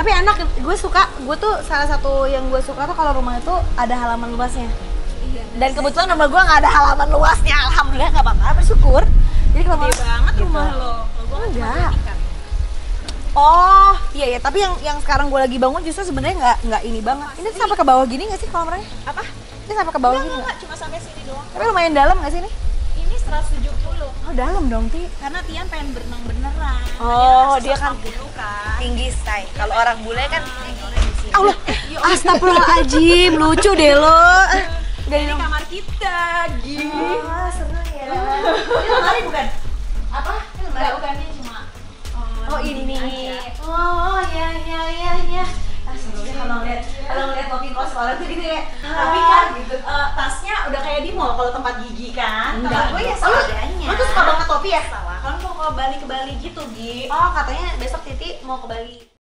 Tapi enak, gue suka, gue tuh salah satu yang gue suka tuh kalau rumah itu ada halaman luasnya. Iya. Dan kebetulan rumah gue nggak ada halaman luasnya, alhamdulillah nggak apa-apa, bersyukur. Jadi kalau banget gitu. rumah lo. Enggak. Oh, iya ya. Tapi yang yang sekarang gue lagi bangun justru sebenarnya nggak nggak ini banget. Ini tuh sampai ke bawah gini nggak sih kolamnya? Apa? Ini sampai ke bawah Enggak, gini enggak, nggak? cuma sampai sini doang. Tapi lumayan dalam nggak sih ini? Ini 170. Oh dalam dong, Ti. Karena Tian pengen berenang beneran. Oh, dia kan bulu kan. Tinggi, say. Kalau orang bule kan. Allah, astagfirullahaladzim, lucu deh lo. Ini kamar kita, gitu. Oh, seru ya. Ini lemari bukan? Apa? Ini lemari bukan ini cuma Oh ini nih. aja. Oh ya ya ya ya. Ah kalau ngeliat kalau ngeliat walking closet orang tuh gitu ya. Tapi kan eh, tasnya udah kayak di mall kalau tempat gigi kan. Enggak. Kalau gue ya Oh, seadanya. lu tuh suka banget topi ya? Salah. Kalau mau ke Bali ke Bali gitu, Gi. Oh katanya besok Titi mau ke Bali.